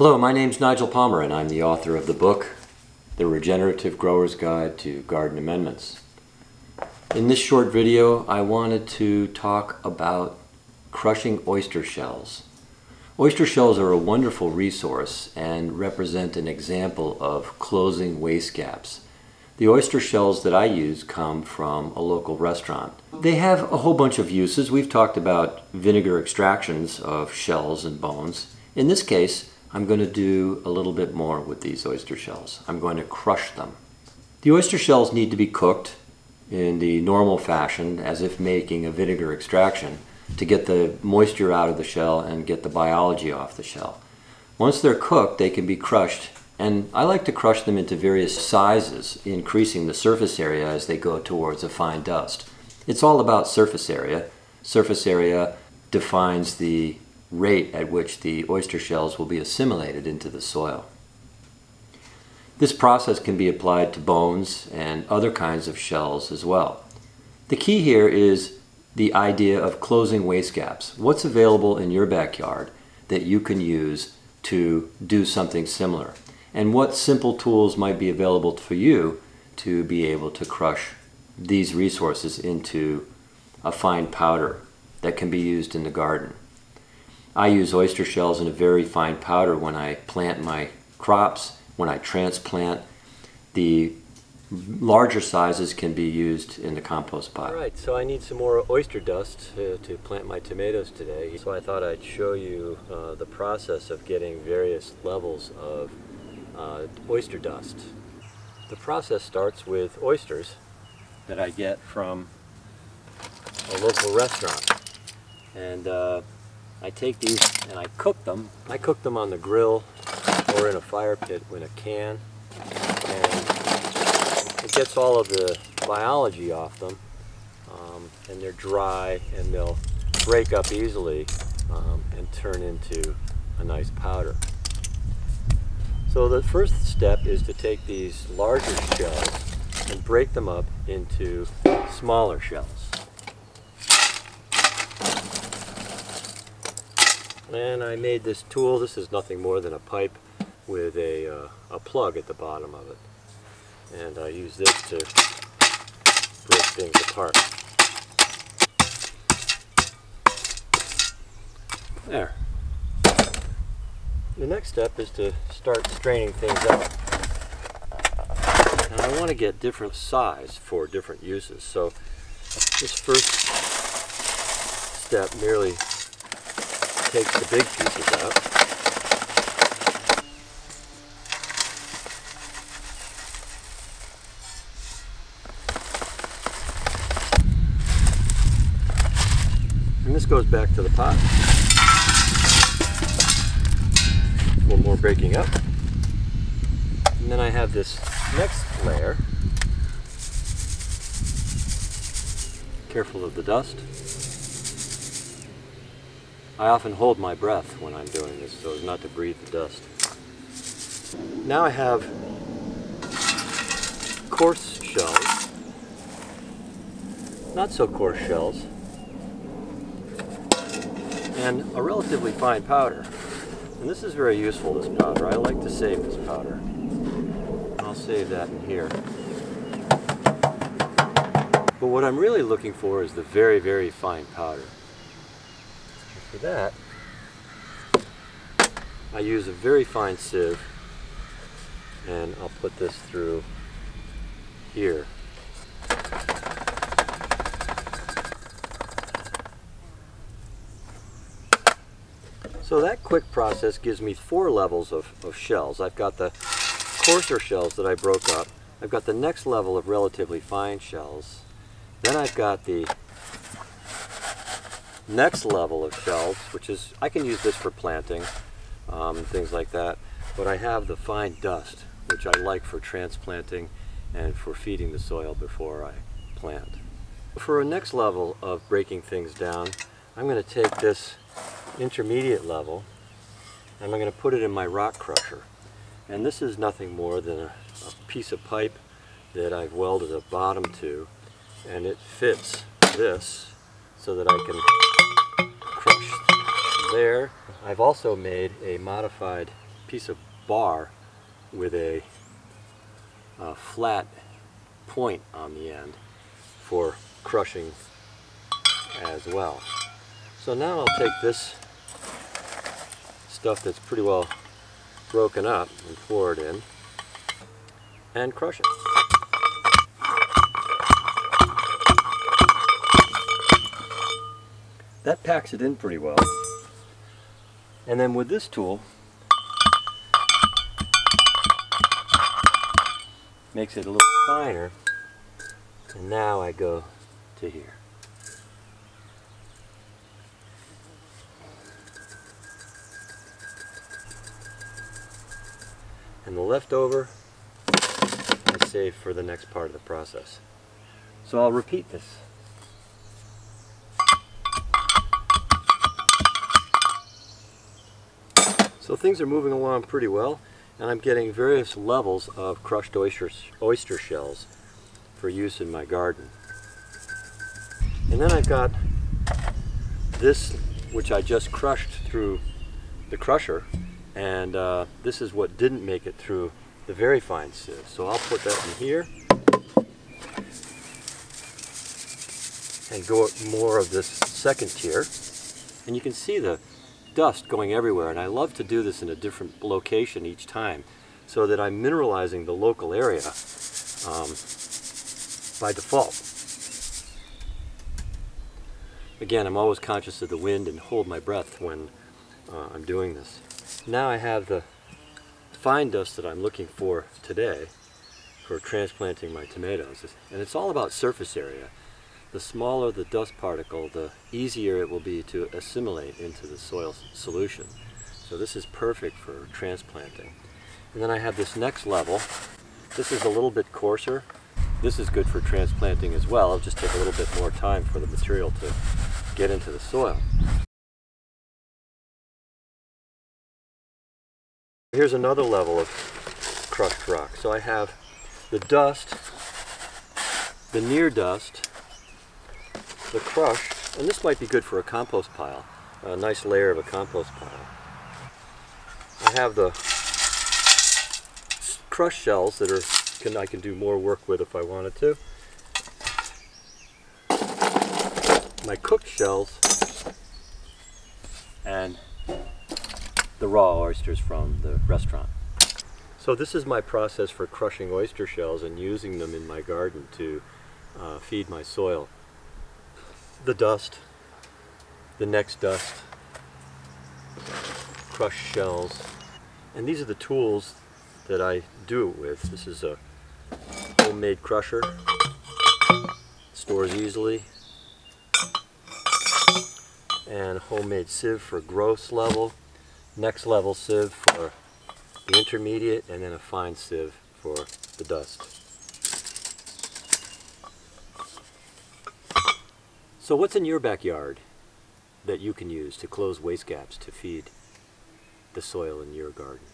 Hello, my name's Nigel Palmer and I'm the author of the book, The Regenerative Grower's Guide to Garden Amendments. In this short video, I wanted to talk about crushing oyster shells. Oyster shells are a wonderful resource and represent an example of closing waste gaps. The oyster shells that I use come from a local restaurant. They have a whole bunch of uses. We've talked about vinegar extractions of shells and bones. In this case, I'm going to do a little bit more with these oyster shells. I'm going to crush them. The oyster shells need to be cooked in the normal fashion as if making a vinegar extraction to get the moisture out of the shell and get the biology off the shell. Once they're cooked, they can be crushed and I like to crush them into various sizes, increasing the surface area as they go towards a fine dust. It's all about surface area. Surface area defines the rate at which the oyster shells will be assimilated into the soil. This process can be applied to bones and other kinds of shells as well. The key here is the idea of closing waste gaps. What's available in your backyard that you can use to do something similar? and what simple tools might be available for you to be able to crush these resources into a fine powder that can be used in the garden. I use oyster shells in a very fine powder when I plant my crops, when I transplant. The larger sizes can be used in the compost pile. All right, so I need some more oyster dust to, to plant my tomatoes today. So I thought I'd show you uh, the process of getting various levels of uh, oyster dust. The process starts with oysters that I get from a local restaurant. And uh, I take these and I cook them. I cook them on the grill or in a fire pit in a can. And it gets all of the biology off them. Um, and they're dry and they'll break up easily um, and turn into a nice powder. So the first step is to take these larger shells and break them up into smaller shells. And I made this tool, this is nothing more than a pipe with a, uh, a plug at the bottom of it. And I use this to break things apart. There. The next step is to start straining things out. And I want to get different size for different uses. So this first step merely takes the big pieces out. And this goes back to the pot. little more breaking up. And then I have this next layer. Careful of the dust. I often hold my breath when I'm doing this so as not to breathe the dust. Now I have coarse shells, not so coarse shells, and a relatively fine powder. And this is very useful, this powder. I like to save this powder. I'll save that in here. But what I'm really looking for is the very, very fine powder. For that, I use a very fine sieve and I'll put this through here. So that quick process gives me four levels of, of shells. I've got the coarser shells that I broke up. I've got the next level of relatively fine shells. Then I've got the next level of shelves, which is, I can use this for planting, um, things like that. But I have the fine dust, which I like for transplanting and for feeding the soil before I plant. For a next level of breaking things down, I'm going to take this intermediate level and I'm going to put it in my rock crusher. And this is nothing more than a, a piece of pipe that I've welded a bottom to and it fits this so that I can there. I've also made a modified piece of bar with a, a flat point on the end for crushing as well. So now I'll take this stuff that's pretty well broken up and pour it in and crush it. That packs it in pretty well. And then with this tool, makes it a little finer. And now I go to here. And the leftover I save for the next part of the process. So I'll repeat this. So things are moving along pretty well and I'm getting various levels of crushed oyster, oyster shells for use in my garden. And then I've got this which I just crushed through the crusher and uh, this is what didn't make it through the very fine sieve. So I'll put that in here and go more of this second tier and you can see the dust going everywhere and I love to do this in a different location each time so that I'm mineralizing the local area um, by default. Again, I'm always conscious of the wind and hold my breath when uh, I'm doing this. Now I have the fine dust that I'm looking for today for transplanting my tomatoes and it's all about surface area the smaller the dust particle, the easier it will be to assimilate into the soil solution. So this is perfect for transplanting. And then I have this next level. This is a little bit coarser. This is good for transplanting as well. It'll just take a little bit more time for the material to get into the soil. Here's another level of crushed rock. So I have the dust, the near dust, the crush, and this might be good for a compost pile, a nice layer of a compost pile. I have the crushed shells that are can I can do more work with if I wanted to. My cooked shells and the raw oysters from the restaurant. So this is my process for crushing oyster shells and using them in my garden to uh, feed my soil the dust, the next dust, crushed shells. And these are the tools that I do it with. This is a homemade crusher, stores easily, and homemade sieve for gross level, next level sieve for the intermediate, and then a fine sieve for the dust. So what's in your backyard that you can use to close waste gaps to feed the soil in your garden?